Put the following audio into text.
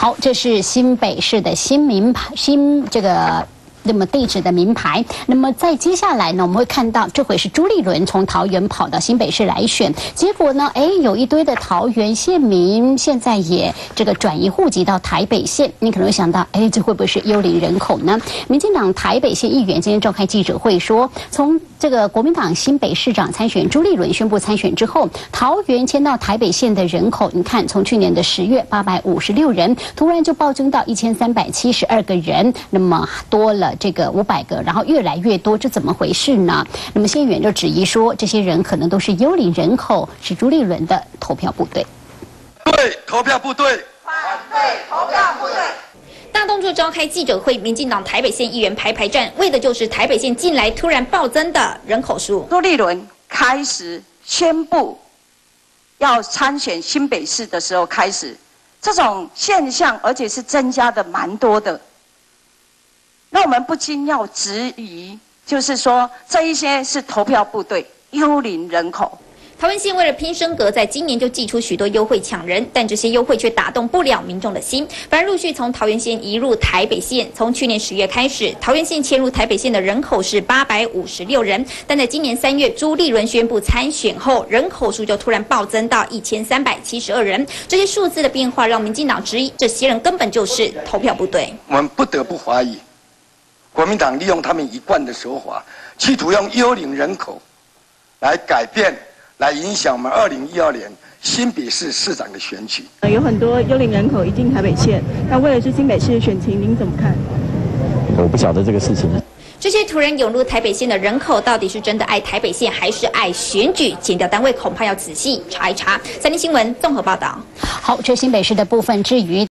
好，这是新北市的新名牌，新这个。那么地址的名牌，那么在接下来呢，我们会看到这回是朱立伦从桃园跑到新北市来选，结果呢，哎，有一堆的桃园县民现在也这个转移户籍到台北县，你可能会想到，哎，这会不会是幽灵人口呢？民进党台北县议员今天召开记者会说，从这个国民党新北市长参选朱立伦宣布参选之后，桃园迁到台北县的人口，你看从去年的十月八百五十六人，突然就暴增到一千三百七十二个人，那么多了。这个五百个，然后越来越多，这怎么回事呢？那么谢远就质疑说，这些人可能都是幽灵人口，是朱立伦的投票部队。对，投票部队。反对投票部队。大动作召开记者会，民进党台北县议员排排站，为的就是台北县近来突然暴增的人口数。朱立伦开始宣布要参选新北市的时候开始，这种现象，而且是增加的蛮多的。那我们不禁要质疑，就是说这一些是投票部队幽灵人口。桃园县为了拼升格，在今年就寄出许多优惠抢人，但这些优惠却打动不了民众的心，反而陆续从桃园县移入台北县。从去年十月开始，桃园县迁入台北县的人口是八百五十六人，但在今年三月朱立伦宣布参选后，人口数就突然暴增到一千三百七十二人。这些数字的变化让民进党质疑，这些人根本就是投票不对。我们不得不怀疑。国民党利用他们一贯的手法，企图用幽灵人口来改变、来影响我们二零一二年新北市市长的选举。呃有很多幽灵人口已进台北县，那为了是新北市的选情，您怎么看？我不晓得这个事情。这些突然涌入台北县的人口，到底是真的爱台北县，还是爱选举？检调单位恐怕要仔细查一查。三立新闻综合报道。好，这新北市的部分，至于。